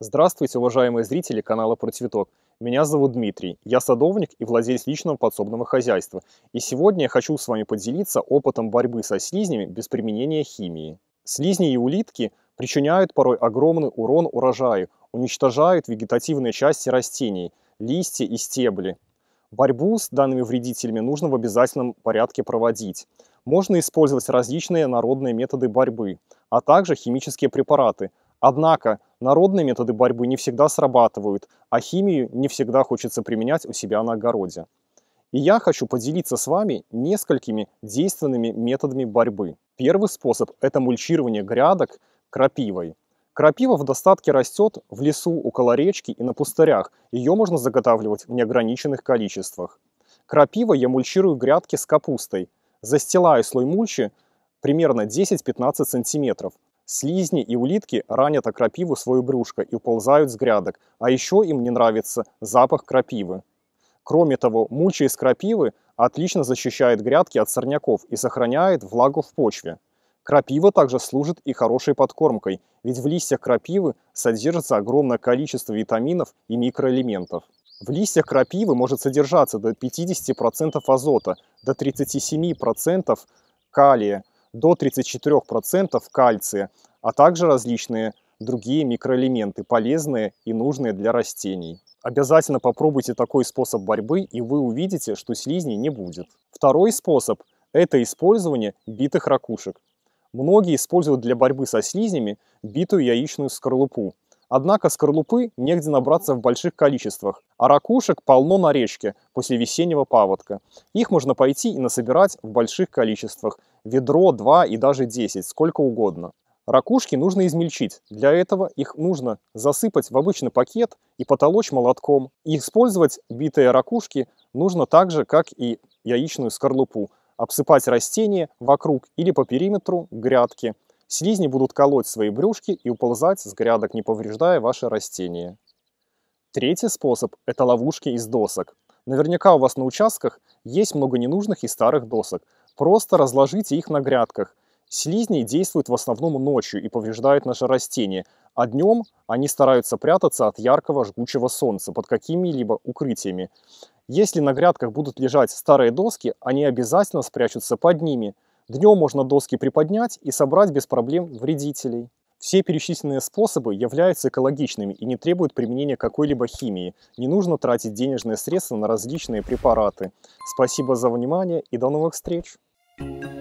Здравствуйте, уважаемые зрители канала Про Цветок. Меня зовут Дмитрий, я садовник и владелец личного подсобного хозяйства. И сегодня я хочу с вами поделиться опытом борьбы со слизнями без применения химии. Слизни и улитки причиняют порой огромный урон урожаю, уничтожают вегетативные части растений, листья и стебли. Борьбу с данными вредителями нужно в обязательном порядке проводить. Можно использовать различные народные методы борьбы, а также химические препараты. Однако народные методы борьбы не всегда срабатывают, а химию не всегда хочется применять у себя на огороде. И я хочу поделиться с вами несколькими действенными методами борьбы. Первый способ – это мульчирование грядок крапивой. Крапива в достатке растет в лесу, около речки и на пустырях. Ее можно заготавливать в неограниченных количествах. Крапива я мульчирую грядки с капустой. Застилаю слой мульчи примерно 10-15 сантиметров. Слизни и улитки ранят о крапиву свое брюшко и уползают с грядок, а еще им не нравится запах крапивы. Кроме того, мульча из крапивы отлично защищает грядки от сорняков и сохраняет влагу в почве. Крапива также служит и хорошей подкормкой, ведь в листьях крапивы содержится огромное количество витаминов и микроэлементов. В листьях крапивы может содержаться до 50% азота, до 37% калия, до 34% кальция, а также различные другие микроэлементы, полезные и нужные для растений. Обязательно попробуйте такой способ борьбы, и вы увидите, что слизней не будет. Второй способ – это использование битых ракушек. Многие используют для борьбы со слизнями битую яичную скорлупу. Однако скорлупы негде набраться в больших количествах, а ракушек полно на речке после весеннего паводка. Их можно пойти и насобирать в больших количествах, ведро, два и даже 10, сколько угодно. Ракушки нужно измельчить. Для этого их нужно засыпать в обычный пакет и потолочь молотком. И использовать битые ракушки нужно так же, как и яичную скорлупу обсыпать растения вокруг или по периметру грядки. Слизни будут колоть свои брюшки и уползать с грядок, не повреждая ваши растения. Третий способ – это ловушки из досок. Наверняка у вас на участках есть много ненужных и старых досок. Просто разложите их на грядках. Слизни действуют в основном ночью и повреждают наши растения, а днем они стараются прятаться от яркого жгучего солнца под какими-либо укрытиями. Если на грядках будут лежать старые доски, они обязательно спрячутся под ними. Днем можно доски приподнять и собрать без проблем вредителей. Все перечисленные способы являются экологичными и не требуют применения какой-либо химии. Не нужно тратить денежные средства на различные препараты. Спасибо за внимание и до новых встреч! Thank you.